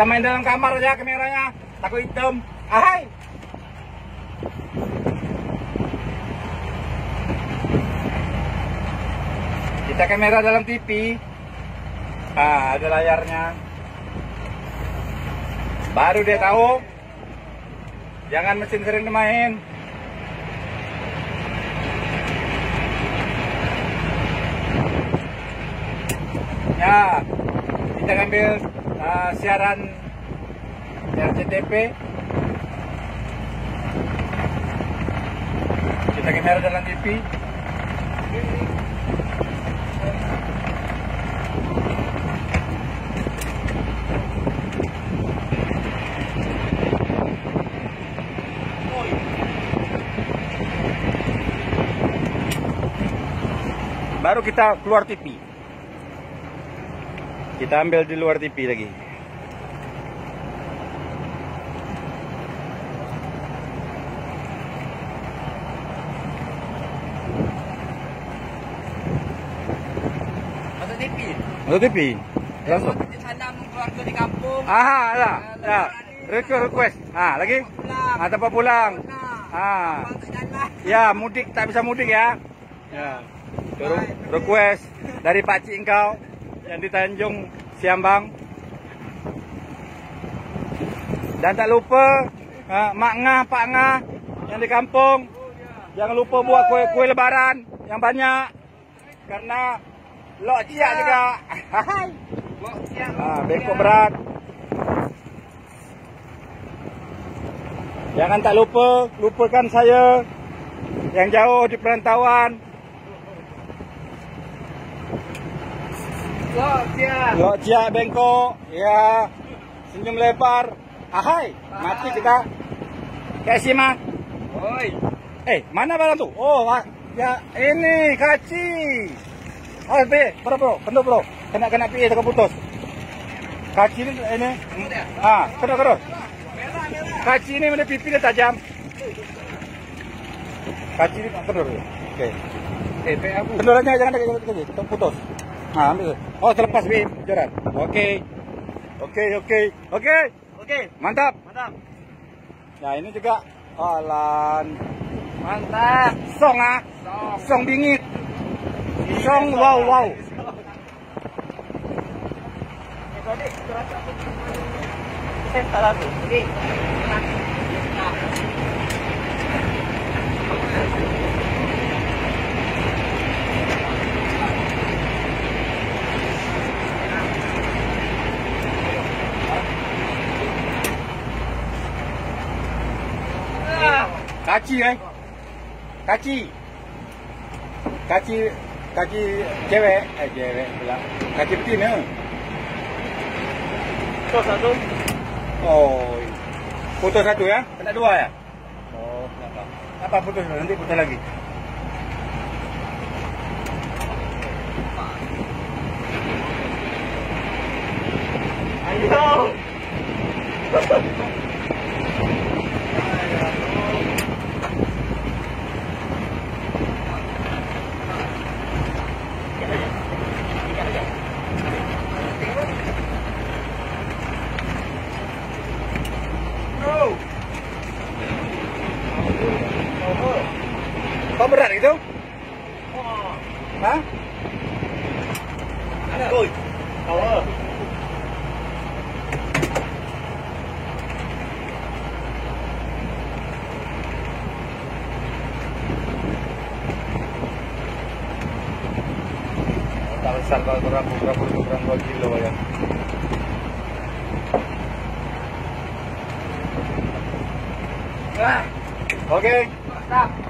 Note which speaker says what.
Speaker 1: Kita main dalam kamar aja kameranya. Takut hitam. Ahai. Kita kamera dalam TV. Ah, ada layarnya. Baru dia tahu. Jangan mesin sering main. Ya, kita ambil uh, siaran RCTP. Kita kamera dalam TV. Baru kita keluar TV. Kita ambil di luar TV lagi.
Speaker 2: Masuk TV.
Speaker 1: Masuk TV. Langsung.
Speaker 2: Tanam keluarga di kampung.
Speaker 1: Aha, ada. Ya. Request, request. Ah, lagi?
Speaker 2: Pulang.
Speaker 1: Ah, tempat pulang. Ah. Ya, mudik tak bisa mudik ya. Ya. Suruh request dari Pak Cik engkau yang di Tanjung Siambang. Dan tak lupa uh, Mak Ngah, Pak Ngah yang di kampung. Jangan lupa buat kue lebaran yang banyak. Karena lok ciak juga.
Speaker 2: Siap.
Speaker 1: Ah, bengkok berat. Jangan tak lupa, lupakan saya yang jauh di perantauan. Lok ciak bengkok, ya. Senyum lebar. Ahai, mati kita. Kayak mah.
Speaker 2: Oi.
Speaker 1: Eh, mana barang tu? Oh, ya ini kaci. Oh, be, bro, bro, penduk bro. Kena kena pi takut putus. Kaci ni ini. Ah, kena kena. Kaci ini mana pipi dia tajam. Kaci ini kendor. Oke.
Speaker 2: Eh, pe aku.
Speaker 1: Kendorannya jangan dekat dekat dekat, tak putus. Nah, ambil. Oh, terlepas bi jaran. Oke. Oke, oke. Oke.
Speaker 2: Okey.
Speaker 1: Mantap.
Speaker 2: Mantap.
Speaker 1: Nah, ini juga Alan.
Speaker 2: Mantap.
Speaker 1: Song ah.
Speaker 2: Song.
Speaker 1: Song bingit. Song wow wow.
Speaker 2: Saya
Speaker 1: Kaci eh. Kaci. Kaci kaci cewek, eh cewek pula. Kaci betina.
Speaker 2: Tos satu.
Speaker 1: Oh. Putus satu ya? Kena dua ya? Oh, kenapa? Apa putus nanti putus lagi?
Speaker 2: Ayo. Bro.
Speaker 1: Kok berat gitu? Hah?
Speaker 2: Ada. Oi.
Speaker 1: Kalau kurang kurang kurang 2 kilo ya.
Speaker 2: Ah.
Speaker 1: Oke.
Speaker 2: Stop.